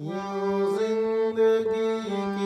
यूं जिंदगी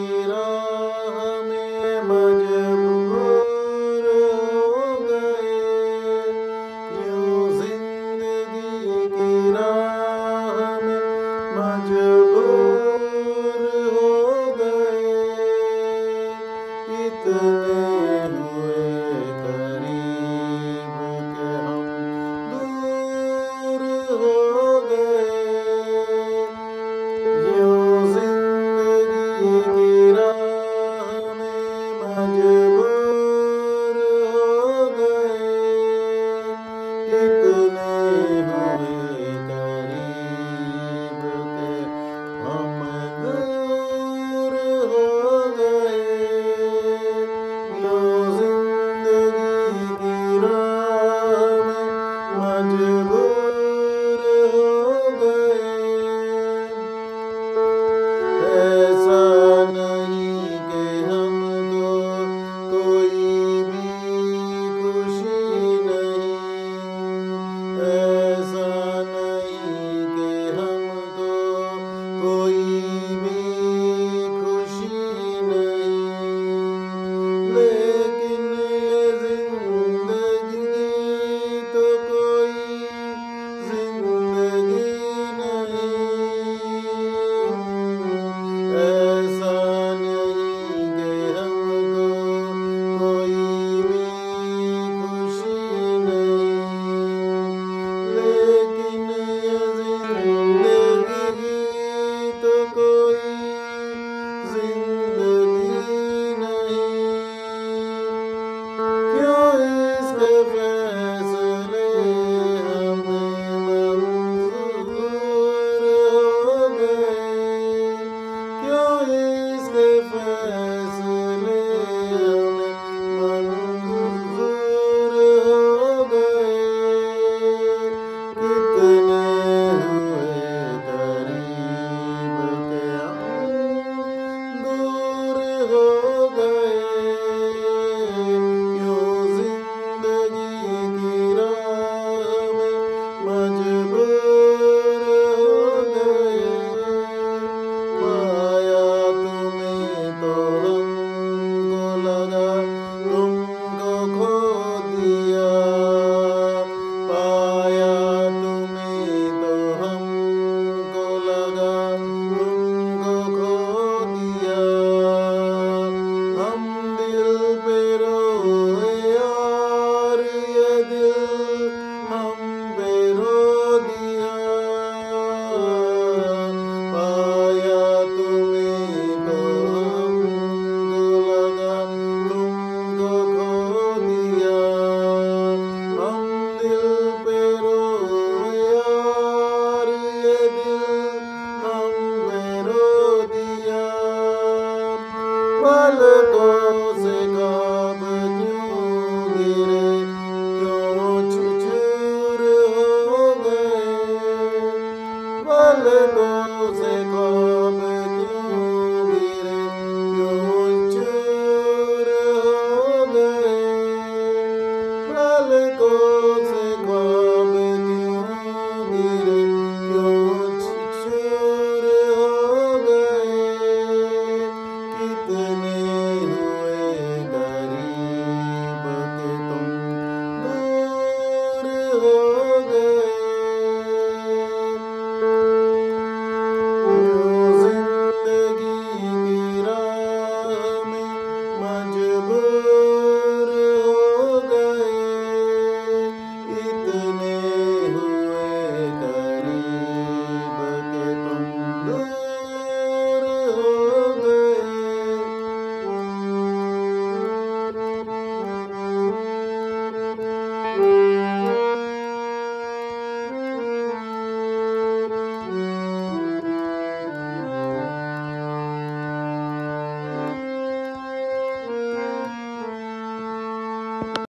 le musico